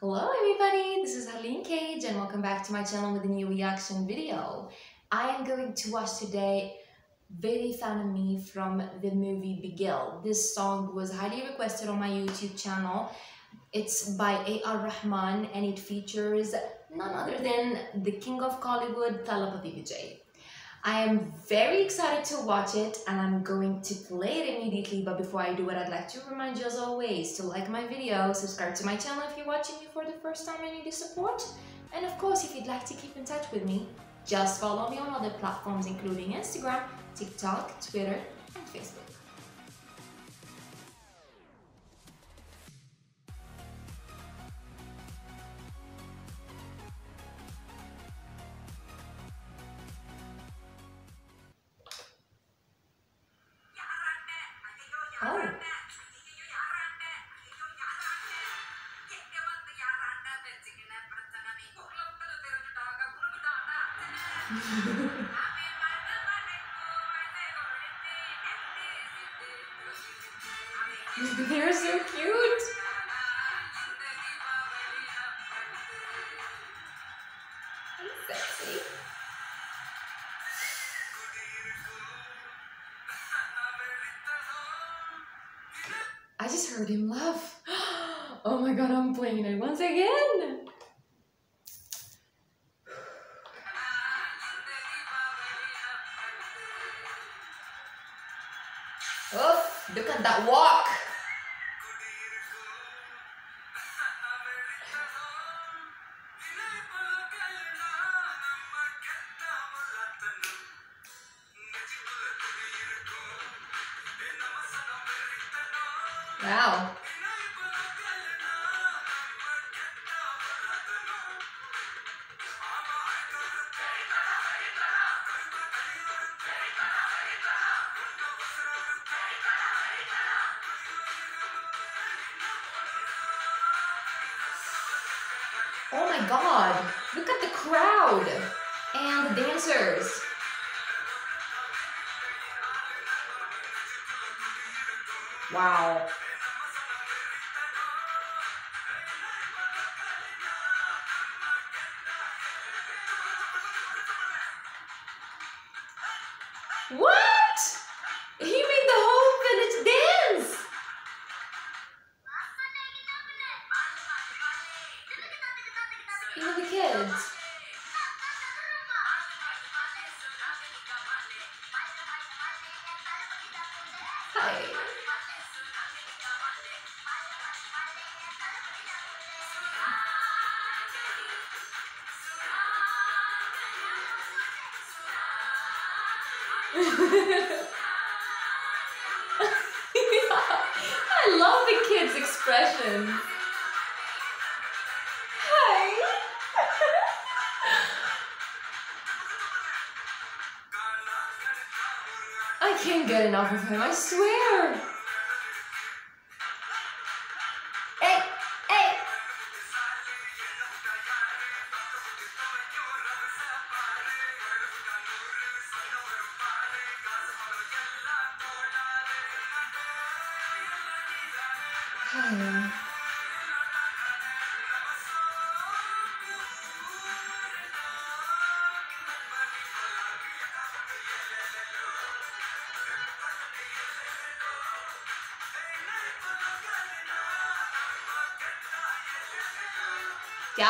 Hello everybody, this is Herlyn Cage and welcome back to my channel with a new reaction video. I am going to watch today Verithanam from the movie Bigil. This song was highly requested on my YouTube channel. It's by A.R. Rahman and it features none other than the king of Kollywood, Thalapathy Vijay. I am very excited to watch it and I'm going to play it immediately but before I do it I'd like to remind you as always to like my video, subscribe to my channel if you're watching me for the first time and need your support and of course if you'd like to keep in touch with me just follow me on other platforms including Instagram, TikTok, Twitter and Facebook. They're so cute. Sexy. I just heard him laugh. Oh my god, I'm playing it once again. Look at that walk. Wow. Oh my god, look at the crowd and the dancers. Wow. What? I love the kids' expression. Hi. I can't get enough of him, I swear. क्या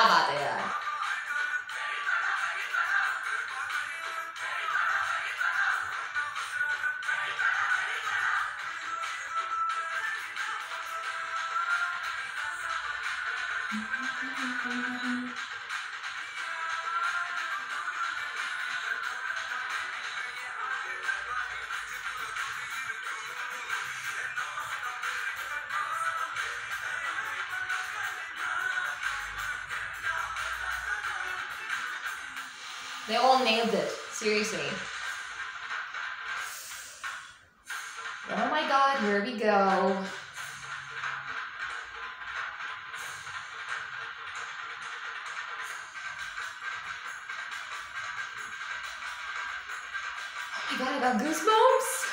बात है यार। They all nailed it. Seriously. Oh my god, here we go. God, I got goosebumps.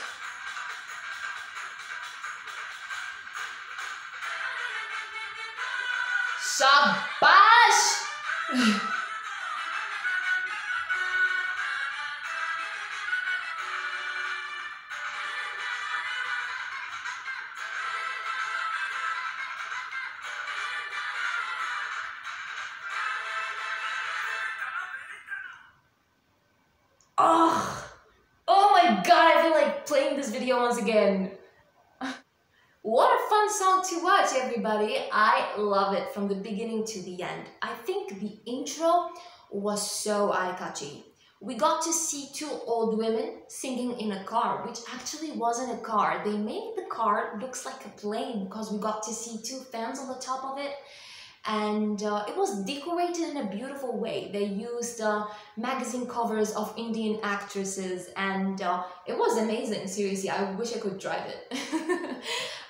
Video once again. What a fun song to watch, everybody. I love it from the beginning to the end. I think the intro was so eye-catchy. We got to see two old women singing in a car, which actually wasn't a car. They made the car looks like a plane because we got to see two fans on the top of it and uh, it was decorated in a beautiful way. They used uh, magazine covers of Indian actresses and uh, it was amazing, seriously. I wish I could drive it.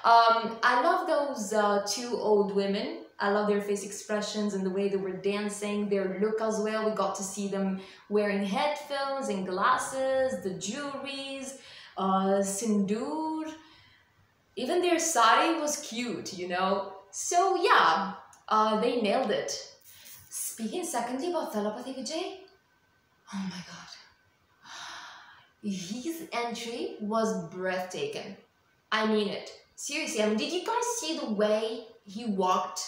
um, I love those uh, two old women. I love their face expressions and the way they were dancing, their look as well. We got to see them wearing headphones and glasses, the jewelries, uh, sindoor. Even their sari was cute, you know? So yeah, uh, they nailed it. Speaking secondly about Thalapathy Vijay, oh my god. His entry was breathtaking. I mean it. Seriously, I mean, did you guys see the way he walked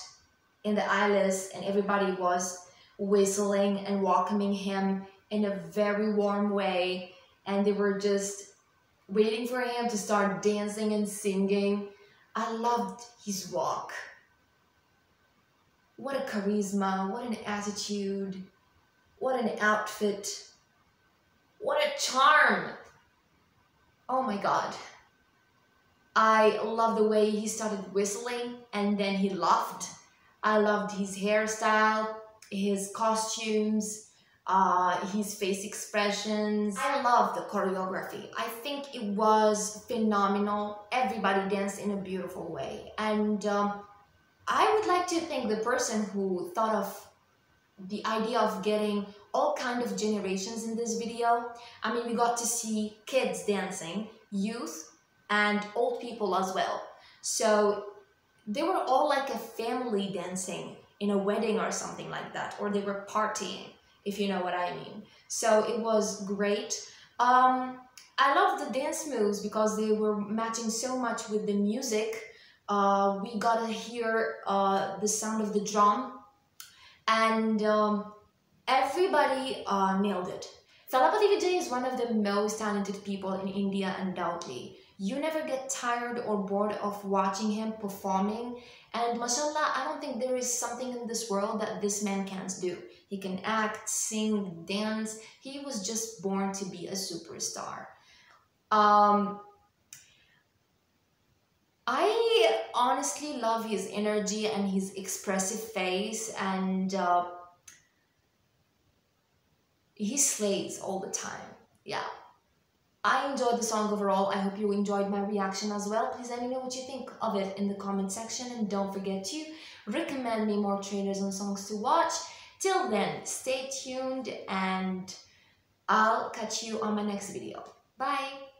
in the Alice and everybody was whistling and welcoming him in a very warm way and they were just waiting for him to start dancing and singing. I loved his walk what a charisma, what an attitude, what an outfit, what a charm. Oh my God. I love the way he started whistling and then he laughed. I loved his hairstyle, his costumes, uh, his face expressions. I love the choreography. I think it was phenomenal. Everybody danced in a beautiful way. And um, I would like to thank the person who thought of the idea of getting all kind of generations in this video. I mean, we got to see kids dancing, youth, and old people as well. So they were all like a family dancing in a wedding or something like that, or they were partying, if you know what I mean. So it was great. Um, I love the dance moves because they were matching so much with the music uh, we got to hear uh, the sound of the drum and um, everybody uh, nailed it. Thalapathy Vijay is one of the most talented people in India undoubtedly. You never get tired or bored of watching him performing and mashallah, I don't think there is something in this world that this man can't do. He can act, sing, dance. He was just born to be a superstar. Um, I honestly love his energy and his expressive face and uh, he slays all the time. Yeah. I enjoyed the song overall. I hope you enjoyed my reaction as well. Please let me know what you think of it in the comment section and don't forget to recommend me more trailers and songs to watch. Till then, stay tuned and I'll catch you on my next video. Bye!